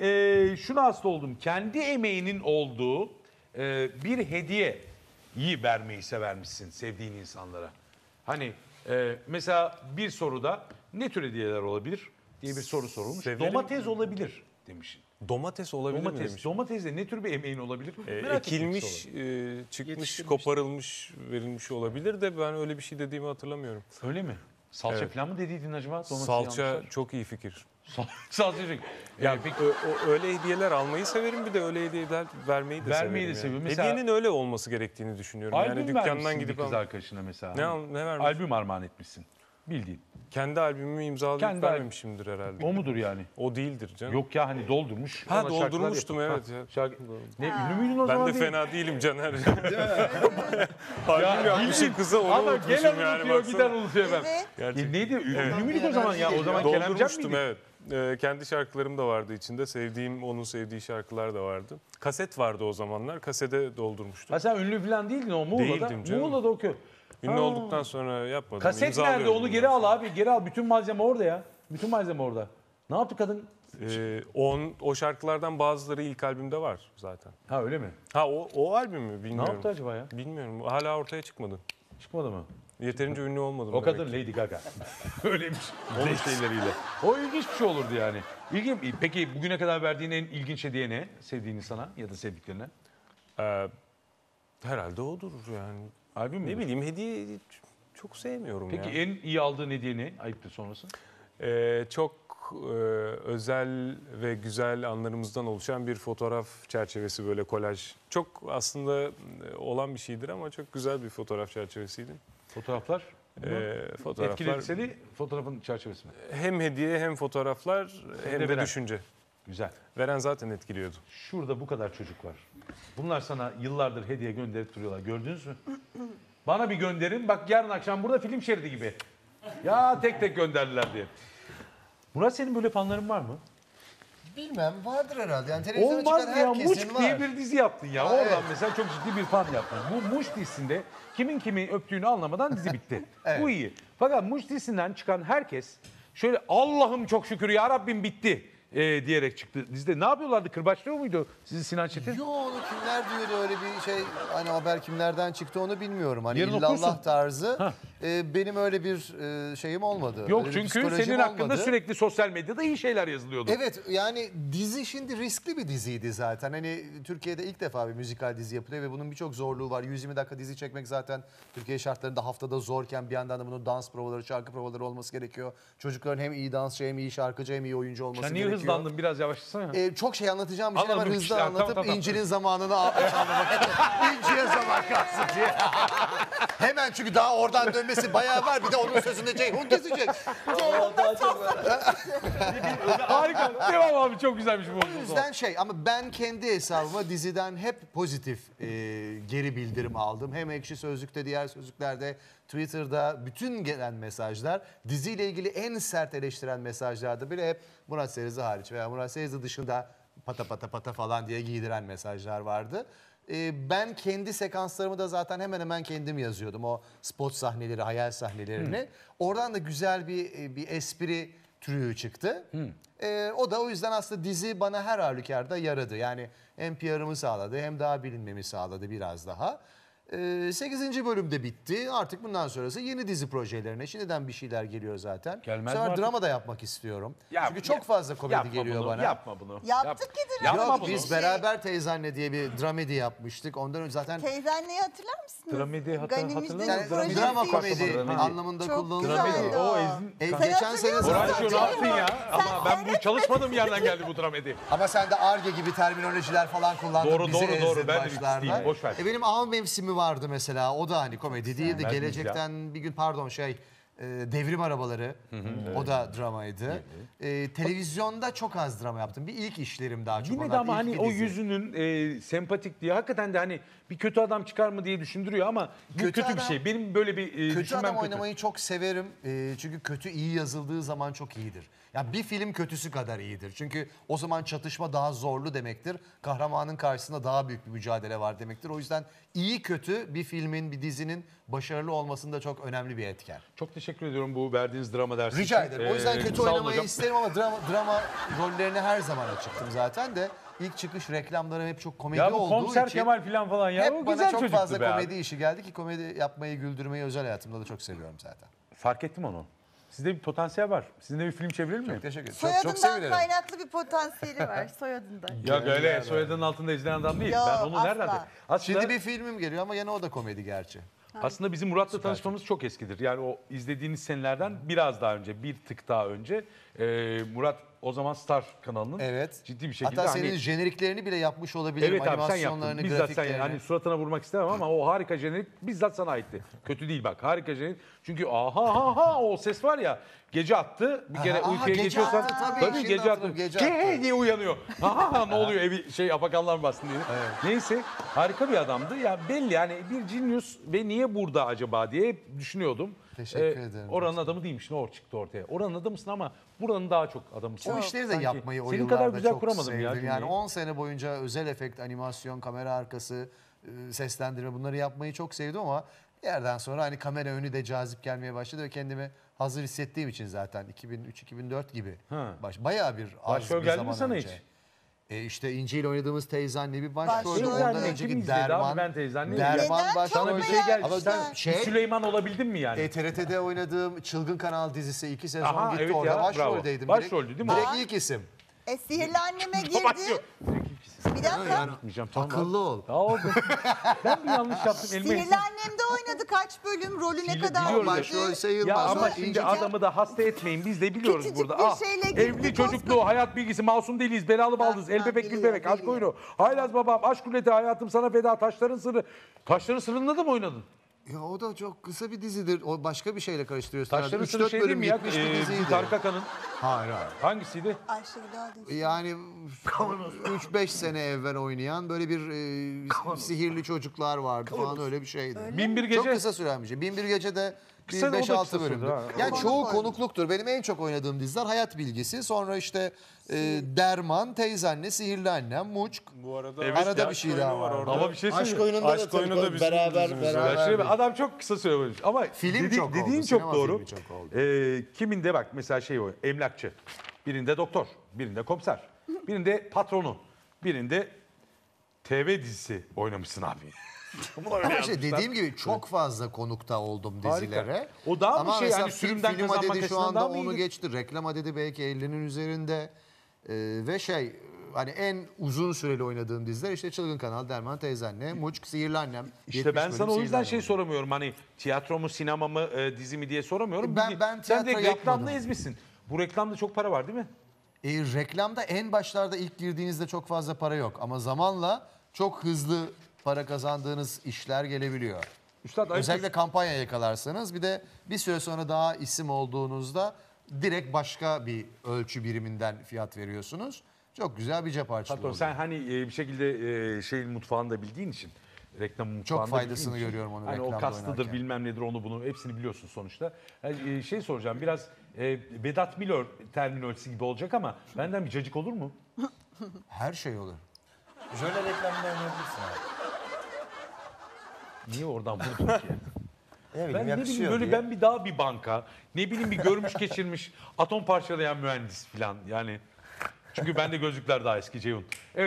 Ee, şuna hasta oldum. Kendi emeğinin olduğu e, bir hediyeyi vermeyi severmişsin sevdiğin insanlara. Hani e, mesela bir soruda ne tür hediyeler olabilir diye bir soru sorulmuş. Severim. Domates olabilir demişsin. Domates olabilir mi Domates. demiş. Domatesle ne tür bir emeğin olabilir? Ee, Merak ekilmiş, e, çıkmış, koparılmış, verilmiş olabilir de ben öyle bir şey dediğimi hatırlamıyorum. Öyle mi? Salça Evet. falan mı dediydin acaba? Domatesi Salça yanlışlar. çok iyi fikir. Çok. Ya Ee, peki ö- o- öyle hediyeler almayı severim bir de öyle hediyeler vermeyi de Vermeyi severim. de yani. seviyorum. Mesela- Hediyenin öyle olması gerektiğini düşünüyorum. albüm yani dükkandan gidip kız al- arkadaşına mesela. ne, al- ne vermiş? Albüm armağan etmişsin. Bildiğin. Kendi albümümü imzalayıp Kendi al- vermemişimdir herhalde. O mudur yani? O değildir canım. Yok ya hani doldurmuş. Ha, ona şarkılar doldurmuştum, yapıp- evet Ha, ya. şarkı- Ne ünlü müydün o Ben zaman? de değil? fena değilim Caner. Albüm yapmışım bildiğin- kıza onu Ama unutmuşum gelen yani. unutuyor baksana. gider unutuyor ben. Evet. Gerçekten. E, neydi? Ünlü müydük o zaman ya? O zaman Keremcan Doldurmuştum mıydı? evet. Ee, kendi şarkılarım da vardı içinde. Sevdiğim, onun sevdiği şarkılar da vardı. Kaset vardı o zamanlar. Kasede doldurmuştum. Ha sen ünlü falan değildin o Muğla'da. Değildim canım. Muğla'da okuyor. Ünlü Ha. olduktan sonra yapmadım. Kaset nerede? İmzalıyorum Onu bundan geri al abi. Geri al. Bütün malzeme orada ya. Bütün malzeme orada. Ne yaptı kadın? Ee, on, o şarkılardan bazıları ilk albümde var zaten. Ha öyle mi? Ha o, o albüm mü Ne bilmiyorum. yaptı acaba ya? Bilmiyorum. Hala ortaya çıkmadı. Çıkmadı mı? Yeterince ünlü olmadım. O ki. Lady Gaga. Öyleymiş. Onun şeyleriyle. O ilginç bir şey olurdu yani. İlginç. Peki bugüne kadar verdiğin en ilginç hediye ne? Sevdiğini sana ya da sevdiklerine? Ee, herhalde odur yani. Albüm mü? Ne bileyim hediye çok sevmiyorum Peki ya. en iyi aldığın hediye ne? Ayıptır sonrası. Ee, çok e, özel ve güzel anlarımızdan oluşan bir fotoğraf çerçevesi böyle kolaj. Çok aslında e, olan bir şeydir ama çok güzel bir fotoğraf çerçevesiydi. Fotoğraflar. Ee, fotoğraflar Etkiledi seni fotoğrafın çerçevesi mi? hem hediye hem fotoğraflar hem, de de veren. düşünce. Güzel. Veren zaten etkiliyordu. Şurada bu kadar çocuk var. Bunlar sana yıllardır hediye gönderip duruyorlar. Gördünüz mü? Bana bir gönderin. Bak yarın akşam burada film şeridi gibi. Ya tek tek gönderdiler diye. Murat senin böyle fanların var mı? Bilmem vardır herhalde. Yani televizyona Olmaz çıkan ya. herkesin Muş var. diye bir dizi yaptın ya. Ha, Oradan evet. mesela çok ciddi bir fan yaptın. Bu Muş dizisinde kimin kimi öptüğünü anlamadan dizi bitti. Evet. Bu iyi. Fakat Muş dizisinden çıkan herkes şöyle Allah'ım çok şükür ya Rabbim bitti e, diyerek çıktı. Dizide ne yapıyorlardı? Kırbaçlıyor muydu sizi Sinan Çetin? Yo onu kimler diyordu öyle bir şey hani haber kimlerden çıktı onu bilmiyorum. Hani Yarın illallah okursun. tarzı. Hah. E, benim öyle bir e, şeyim olmadı. Yok Öyle çünkü senin hakkında olmadı. sürekli sosyal medyada iyi şeyler yazılıyordu. Evet yani dizi şimdi riskli bir diziydi zaten. Hani Türkiye'de ilk defa bir müzikal dizi yapılıyor ve bunun birçok zorluğu var. 120 dakika dizi çekmek zaten Türkiye şartlarında haftada zorken bir yandan da bunun dans provaları, şarkı provaları olması gerekiyor. Çocukların hem iyi dansçı hem iyi şarkıcı hem iyi oyuncu olması Sen niye gerekiyor. hızlandın biraz yavaşlasana. Ee, çok şey anlatacağım bir şey hemen hızlı. Tamam, anlatıp tamam, tamam. İnci'nin zamanını al- çalmamak. İnci'ye zaman kalsın diye. hemen çünkü daha oradan dönmesi bayağı var. Bir de onun sözünde Ceyhun kesecek. Harika. Devam abi çok güzelmiş bu. O yüzden şey ama ben kendi hesabıma diziden hep pozitif e, geri bildirim aldım. Hem Ekşi Sözlük'te diğer sözlüklerde Twitter'da bütün gelen mesajlar diziyle ilgili en sert eleştiren mesajlarda bile hep Murat Seyriz'i hariç veya Murat Seyriz'i dışında pata pata pata falan diye giydiren mesajlar vardı. E, ben kendi sekanslarımı da zaten hemen hemen kendim yazıyordum. O spot sahneleri, hayal sahnelerini. Oradan da güzel bir e, bir espri türü çıktı. Ee, o da o yüzden aslında dizi bana her halükarda yaradı. Yani hem PR'ımı sağladı hem daha bilinmemi sağladı biraz daha. Ee, 8. bölümde bitti. Artık bundan sonrası yeni dizi projelerine. Şimdiden bir şeyler geliyor zaten. Gelmez Bu sefer mi artık? drama da yapmak istiyorum. Ya- Çünkü çok fazla komedi Yapma geliyor bunu, bana. Yapma bunu. Yaptık ki drama. Yapma Yok bunu. biz beraber teyzenle diye bir dramedi yapmıştık. Ondan önce zaten Teyzenliği hatırlar mısınız? Dramedi hatır- Ganimiz'de hatırlar projesi drama komedi Dramedi. anlamında Çok kullanılıyor. güzeldi O o. Ezin- E, Sen geçen sene zaten- Horatio ne yaptın ya? Ama ben bu çalışmadığım yerden geldi bu dramedi. Ama sen de ARGE gibi terminolojiler falan kullandın. Doğru, bizi doğru, doğru. ezdin Ben de başlarda. bitkisteyim, boş ver. E benim av mevsimi vardı mesela. O da hani komedi değildi. Gelecekten bir gün pardon şey e, devrim arabaları. O da dramaydı. E, televizyonda çok az drama yaptım. Bir ilk işlerim daha çok. Yine de onlar. ama İlk hani bir o dizi. yüzünün e, sempatik diye hakikaten de hani bir kötü adam çıkar mı diye düşündürüyor ama bu kötü, Kötü bir adam- şey. Benim böyle bir e, Kötü düşünmem adam kötü. oynamayı çok severim. Ee, çünkü kötü iyi yazıldığı zaman çok iyidir. Ya bir film kötüsü kadar iyidir. Çünkü o zaman çatışma daha zorlu demektir. Kahramanın karşısında daha büyük bir mücadele var demektir. O yüzden iyi kötü bir filmin, bir dizinin başarılı olmasında çok önemli bir etken. Çok teşekkür teşekkür ediyorum bu verdiğiniz drama dersi Rica için. ederim. O yüzden Ee, kötü sağ olun oynamayı hocam. isterim ama drama, drama rollerine her zaman açıktım zaten de. İlk çıkış reklamlarım hep çok komedi Ya bu olduğu için Kemal falan falan ya. o hep bana güzel çok çocuktu fazla be abi. komedi işi geldi ki komedi yapmayı, güldürmeyi özel hayatımda da çok seviyorum zaten. Fark ettim onu. Sizde bir potansiyel var. Sizin de bir film çevirelim mi? Teşekkür ederim. Çok, çok Soyadından sevinirim. kaynaklı bir potansiyeli var. Soyadından. Ya öyle soyadının altında ezilen adam değil. Yo, ben onu asla. nereden? Aslında, Şimdi bir filmim geliyor ama yine o da komedi gerçi. Aslında bizim Murat'la tanışmamız çok eskidir. Yani o izlediğiniz senelerden biraz daha önce, bir tık daha önce. Ee, Murat o zaman Star kanalının Evet. ciddi bir şekilde Hatta hani... senin jeneriklerini bile yapmış olabilirim. Evet abi sen yaptın. Animasyonlarını, Bizzat sen grafiklerini. hani suratına vurmak istemem ama o harika jenerik bizzat sana aitti. Kötü değil bak harika jenerik. Çünkü aha ha ha o ses var ya gece attı bir kere Aha, uykuya gece geçiyorsan attı, tabii, şimdi gece attı. hatırladım, gece Ge- attı. diye uyanıyor. Ha ha ne oluyor evi şey apakanlar mı bastın diye. Neyse harika bir adamdı. Ya belli yani bir genius ve niye burada acaba diye hep düşünüyordum. Ee, Teşekkür ederim. Oranın adamı değilmiş ne or çıktı ortaya. Oranın adamısın ama buranın daha çok adamısın. O işleri de Sanki yapmayı o Senin yıllarda kadar güzel çok kuramadım sevdim. ya. yani cümleyi. 10 sene boyunca özel efekt, animasyon, kamera arkası, e, seslendirme bunları yapmayı çok sevdim ama bir yerden sonra hani kamera önü de cazip gelmeye başladı ve kendimi hazır hissettiğim için zaten 2003-2004 gibi Ha. baş, bayağı bir az Başrol bir geldi mi zaman sana önce. hiç? E işte İnci ile oynadığımız Teyze Anne bir başrol. Başrol. Ondan Anne kim önceki izledi abi? Derman. Ben Teyze Anne'yi Derman Neden? Çok başrol. Sana bir şey geldi. Ama Sen şey- Süleyman olabildin mi yani? E, TRT'de oynadığım Çılgın Kanal dizisi iki sezon Aha, gitti evet orada ya, başroldeydim. bravo. Direkt- Başroldü değil mi? Direkt Aa. ilk isim. E sihirli anneme Başlıyor. Bir dakika. Gitmeyeceğim tamam. Akıllı ol. Ya oldu. ben bir yanlış yaptım. Elime Sihirli annemde oynadı kaç bölüm. Rolü ne kadar biliyoruz. oynadı. Başrol Ya ama şimdi adamı da hasta etmeyin. Biz de biliyoruz Küçücük burada. bir Ah, şeyle girdi, evli çocukluğu, koskoca- hayat bilgisi, masum değiliz, belalı baldız, el bebek gül biliyor, bebek, aşk biliyor. oyunu, haylaz babam, aşk kuleti, hayatım sana feda, taşların sırrı. Taşların sırrında da mı oynadın? Ya o da çok kısa bir dizidir. O başka bir şeyle karıştırıyorsun. Taşların Üç, sırrı dört şey değil bölüm mi ya? gitmiş bir Ee, diziydi. Tarık Akan'ın. Hayır hayır. Hangisiydi? Ayşegül Aldınç. Yani 3-5 sene evvel oynayan böyle bir e, sihirli çocuklar vardı falan öyle bir şeydi. Bin bir gece. Çok kısa süren bir şey. Bin bir gecede Kısa da o da 5-6 kısa bölümdü. sürdü ha. Yani çoğu konukluktur. Benim en çok oynadığım diziler Hayat Bilgisi. Sonra işte e, Derman, Teyze Anne, Sihirli Annem, Muçk. Bu arada Evet Arada bir şey daha var. orada. Ama bir şey Aşk söyleyeyim. oyununda Aşk da tabii oyunu da tabii bizim beraber beraber. Bir- adam çok kısa süre oynamış. Ama Film dedi- çok oldu, dediğin sinema çok doğru. filmi çok oldu. Ee, kiminde bak mesela şey o emlakçı. Birinde doktor, birinde komiser, birinde patronu, birinde TV dizisi oynamışsın abi. Ama işte dediğim gibi çok fazla konukta oldum dizilere. Harika. O daha mı Ama şey, mesela hani sürümden film kazanmak adedi şu açısından anda daha mı onu iyidir? geçti. Reklam adedi belki 50'nin üzerinde. Ee, ve şey hani en uzun süreli oynadığım diziler işte Çılgın Kanal, Derman Teyzenle, Muçk, Sihirli Annem. İşte 70 ben bölüm sana o yüzden şey Annem. soramıyorum. Hani tiyatro mu, sinema mı, e, dizi mi diye soramıyorum. Ben- Bir- ben Sen de tiyatro reklamda yapmadım. ezmişsin. Bu reklamda çok para var değil mi? E, reklamda en başlarda ilk girdiğinizde çok fazla para yok. Ama zamanla çok hızlı para kazandığınız işler gelebiliyor. Üstad Özellikle kampanya yakalarsanız bir de bir süre sonra daha isim olduğunuzda direkt başka bir ölçü biriminden fiyat veriyorsunuz. Çok güzel bir cep harçlığı Patron oluyor. sen hani e, bir şekilde e, şeyin mutfağını da bildiğin için reklam mutfağını da faydasını bildiğin için, görüyorum onu Hani o reklamda kastıdır oynarken. bilmem nedir onu bunu hepsini biliyorsun sonuçta. Yani, e, şey soracağım biraz e, Vedat Milor terminolojisi gibi olacak ama benden bir cacık olur mu? Her şey olur. Jöle reklamında oynayabilirsin abi. Niye oradan vurdun ki? Ne bileyim Ben ne bileyim böyle diye. ben bir daha bir banka, ne bileyim bir görmüş geçirmiş atom parçalayan mühendis falan yani. Çünkü bende gözlükler daha eski Ceyhun. Evet